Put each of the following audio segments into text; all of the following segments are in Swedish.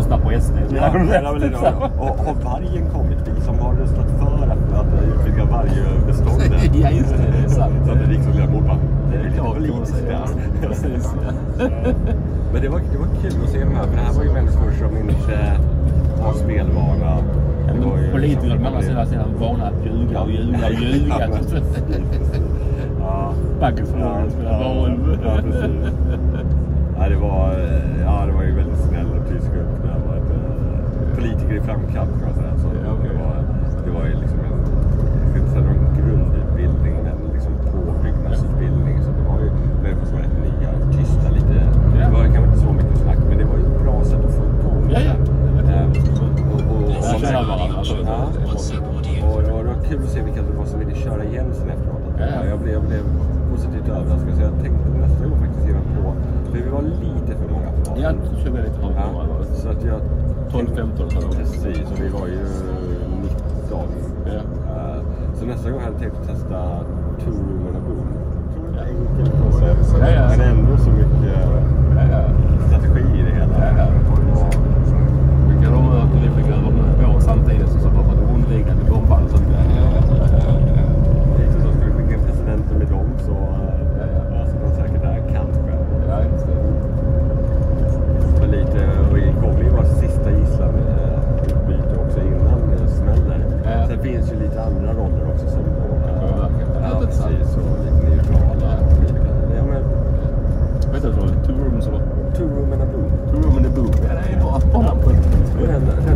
lyssna på SD. Ja, och har vargen kommit? dit som har röstat för att, utvidga vargbeståndet. ja, just det. Det är sant. Så att en riksdagsledamot liksom bara, det är lite politiskt. Men det var, det var kul att se de här, för det här var ju människor som inte har spelvana. Politiker liksom å andra sidan är vana att ljuga och ljuga och ljuga. Bagges förmåga. Ja, precis. Ja, det var ju väldigt snällt politiker i framkant kan man säga. Så ja, okay. det, var, det var ju liksom en, inte säga grundutbildning, men liksom påbyggnadsutbildning. Så det var ju människor som var rätt nya, tysta lite. Ja. Det var kanske inte så mycket snack, men det var ju ett bra sätt att få igång det. Ja, ja. Och, det var kul att se vilka det var som ville köra igen sen efteråt. Ja, jag, blev, jag blev positivt överraskad, så jag tänkte nästa gång faktiskt ge mig på. För vi var lite för många på Ja, 20 lite 12-15 hade Precis, och vi var ju 19. Ja. Eh, så nästa gång hade jag tänkt testa two and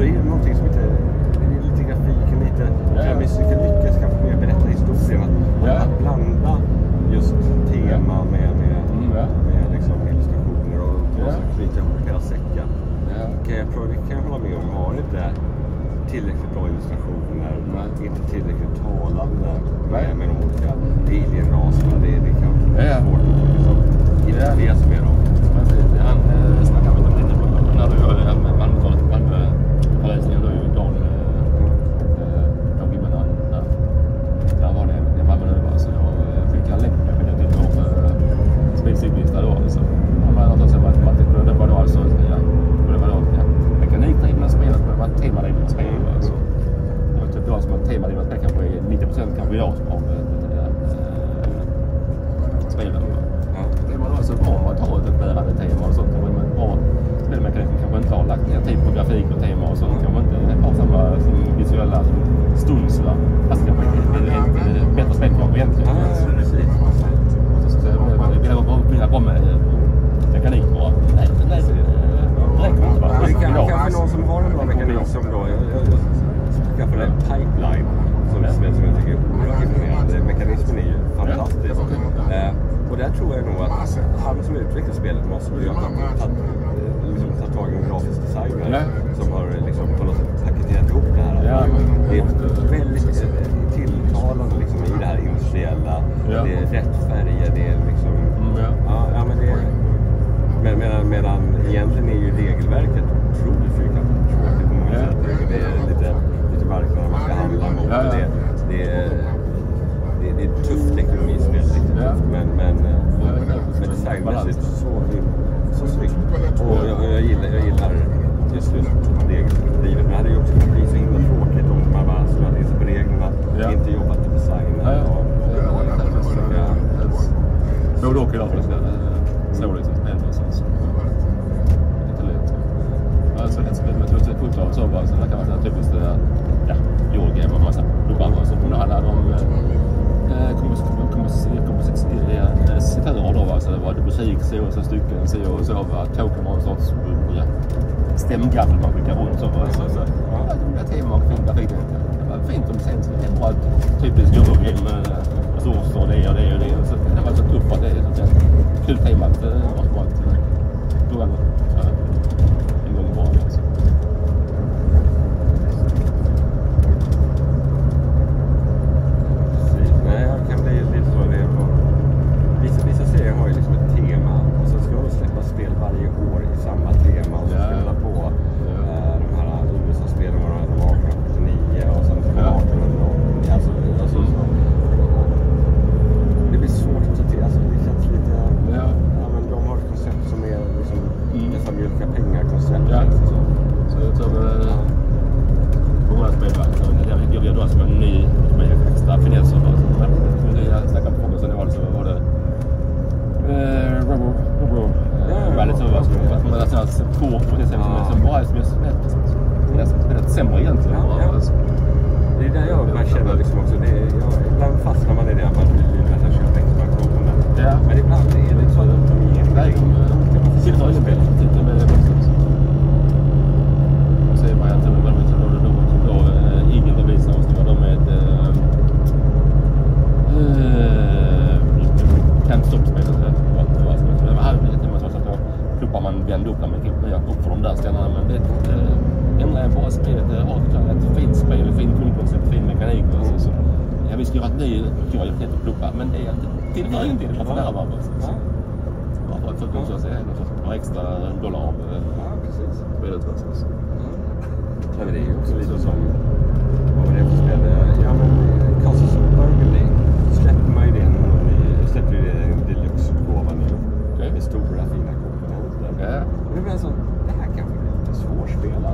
Alltså, så är någonting som inte... Det är Lite grafiken, lite... Ja. Jag misslyckas lyckas kanske med att berätta historien. Att, ja. att blanda just tema med, med, mm, ja. med liksom illustrationer och, och ja. knyta ihop hela säcken. Ja. Kan jag, det kan jag hålla med om. Jag har inte tillräckligt bra illustrationer, Nej. inte tillräckligt talande Nej. med, de olika alienraserna. Det, det kan vara svårt att liksom, identifiera sig med dem. stämkaffel man skickar runt. Så, så, så. Ja, roliga teman kring trafiken. Det var fint om sen så det var typiskt gubbgrej eh, med resurser och det och det och det. Så det var så tufft att det är ett kul tema. Det eh, var så bra att spelas två positioner som, ja. som bara som är nästan spelat sämre egentligen. Ja, ja. Det är där jag kan känna liksom också. Det är, jag, ibland fastnar man i det. Man vill nästan köpa extra Men ibland är det så att de ger. Silver har ju spelat lite med det. ett, eh, ändrar jag bara spelet eh, ett Fint spel, fint grundkoncept, fin mekanik. Och så, så. Ja, vi ska göra ett ny kvalitet och pluppa, men det är inte tillför ingenting. Det är bara fördärvar bara. Så, så. Bara för att folk ska se någon sorts extra dollar av spelet. Ja, men mm. det är ju också lite som... Vad var det för spel?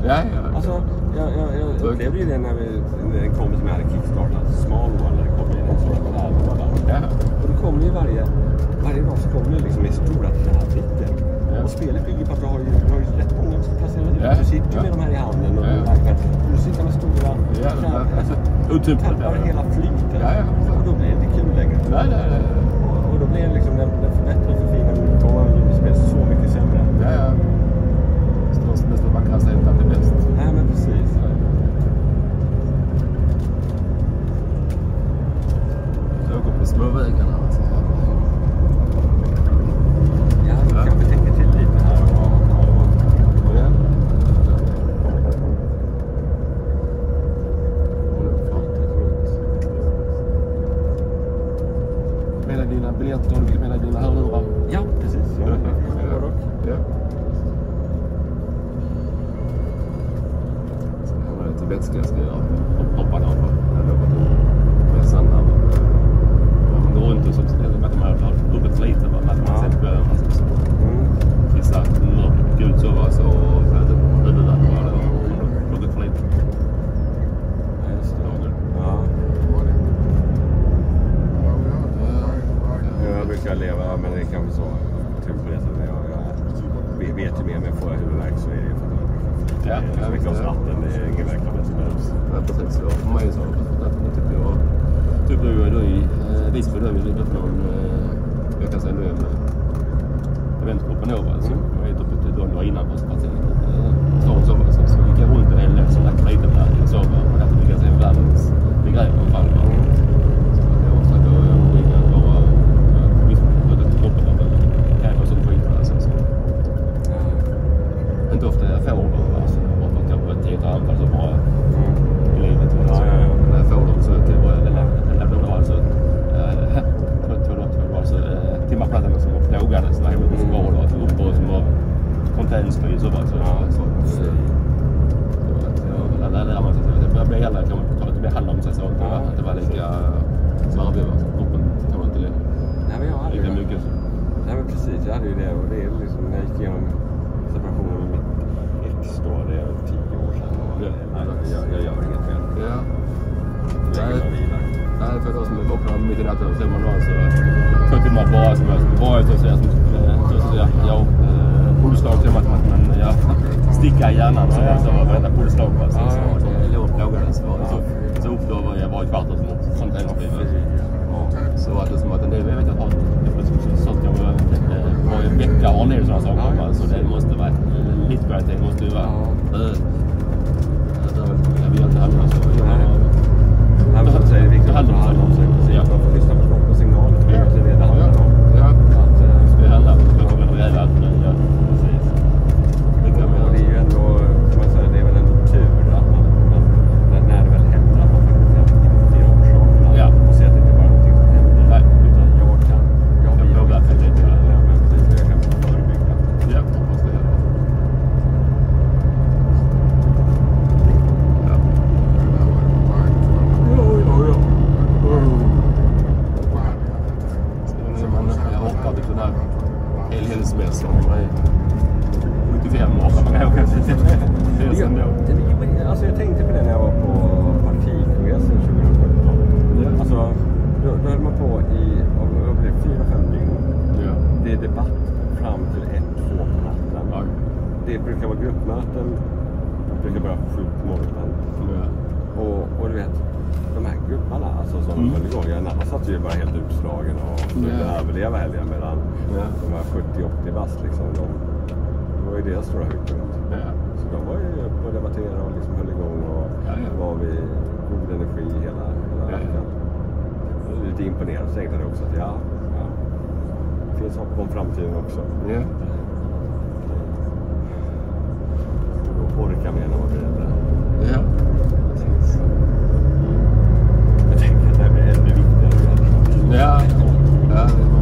Ja, ja. Alltså, jag, jag, jag upplevde ju det när, vi, när en kompis med hade kickstartat Small One, när det kom in en här låda. Ja. Och det kommer ju varje, varje dag så kommer det liksom i stora träbitar. Ja. Och spelet bygger på att du har ju, du har ju rätt många du ska placera ut. Ja. Du sitter ju Ja. med de här i handen och Ja. du att sitter med stora Ja, ja. alltså, Otympligt tappar blir det. hela flytet. Ja, ja. Och då blir det inte kul längre. Nej, nej, nej. Och, och då blir det liksom den, den förbättrade förfinade utgåvan av Junispel så mycket sämre. Ja, ja. Störst mest att man kastar inte alltid bäst. Nej men precis. Åker på småvägarna. Alltså. Ja, du Ja. kanske tänker till lite här. Och, och, Ja. Med dig dina biljetter och med dig dina hörlurar. ja, precis. Ja, ja. dock. Ja. Sen har jag lite vätska jag ska göra. Hop- Hoppa ner på. Jag lovar till mässan där. Man går runt och så ställer man att man har druckit för lite. va, men Man Ja. sätter på alltså, så Mm. Kissa, mörk, gult sova så och huvudvärk bara. och Druckit för lite. Ja, just det. Ja. Jag brukar leva, men det är kanske så tur på det sättet. Jag, jag vet ju mer, men får jag huvudvärk så är det för att Ja, jag dricker ja, så mycket av visst, ja. vatten. Det är ingen verksamhet som behövs. Ja, precis. Ja, för mig så jag tycker jag... Typ du är då i eh, Visby då lite på jag kan säga nu eh, eventgruppen Nova. Mm. jag är uppe till dagen innan Östpartiet. Eh, stan så, så, så gick jag runt en hel del sådana kriter där i sova. Och därför fick jag se världens grejer i alla fall. va. Så att jag försöker undvika att vara... Missbruka kroppen av kräver och sånt skit. va, Så, så. Inte ofta jag får dem. va, så Jag har fått kanske ett tiotal anfall så bara i livet. va. Ja, Så ja, ja. När jag får dem så kan jag börja lämna dem alltså. eh, Två två dagar, två alltså eh, timmarplattorna som var plågade. Så var jag hemma på bra och tog upp och som var containspy så bara så. Ja, så. så. Där lär man sig. Jag börjar bli äldre kan man ta lite mer hand om sig så. Inte Ja. vara- inte vara lika slarvig. va. Så Kroppen tar inte lika Nej, men jag hade lika ju... mycket. så. Nej, men precis. Jag hade ju det. Och det är liksom när jag gick igenom separationen med mitt ex då. Det är tio år sedan. Och Ja. jag, jag, jag gör inget mer. Ja. Lägger mig och vilar. Nej, för att som och ser man någon så två timmar bara som jag skulle säga så så säger jag eh, pulsslag till att man ja, sticka i hjärnan så jag så varenda pulsslag bara så Ja, så ja. jag låg och plågades så så så upp då var jag var i kvarten som som tennisskiva. Så att det som att en del jag vet att har så att jag varje vecka har en del sådana saker Ja, ja. så det måste vara livskvaliteten måste ju vara Ja. eh, jag vill inte hamna så. Nej. Nej, men så att säga, det är viktigt att ta hand om sig. Precis. Ja. Man får lyssna på kroppen och signaler. Det är egentligen det det handlar om. Ja. Att, eh, Det handlar om att få en rejäl alkohol. Ja, precis. Det kan man och det är göra. ju ändå, kan man säga, det är väl ändå tur att man, man när, när det väl händer, att man faktiskt kan identifiera orsakerna. Ja. Och se att det inte bara är någonting som händer. Nej. Utan jag kan, jag Kan bidrar påverka till lite. det. Ja, men precis. Jag kan förebygga. Ja, man ska göra. Ja. Så när man jag hoppar till den här helhelgsmässan. Man är 75 år kan man åka till. Det är sen då. Ja, Alltså jag tänkte på det när jag var på partikongressen 2017. Ja. Alltså, då, då höll man på i vad vad blir det, fyra, fem dygn. Ja. Det är debatt fram till ett, två på natten. Ja. Det brukar vara gruppmöten. Det brukar börja sju på morgonen. Ja. Och, och du vet, de här gubbarna alltså, som Mm. höll igång. Jag Nanna satt ju bara helt utslagen och försökte Ja. överleva helgen. Medan Ja. de här 70-80 bast liksom, de, det var ju deras stora höjdpunkt. Ja. Så de var ju uppe och debatterade och liksom höll igång och ja. var vid god energi hela, hela ja. veckan. Lite imponerad. Så tänkte jag också att ja, ja, det finns hopp om framtiden också. Ja. Och orka mer när man blir äldre. Ja. Precis. Ja, ja. Uh,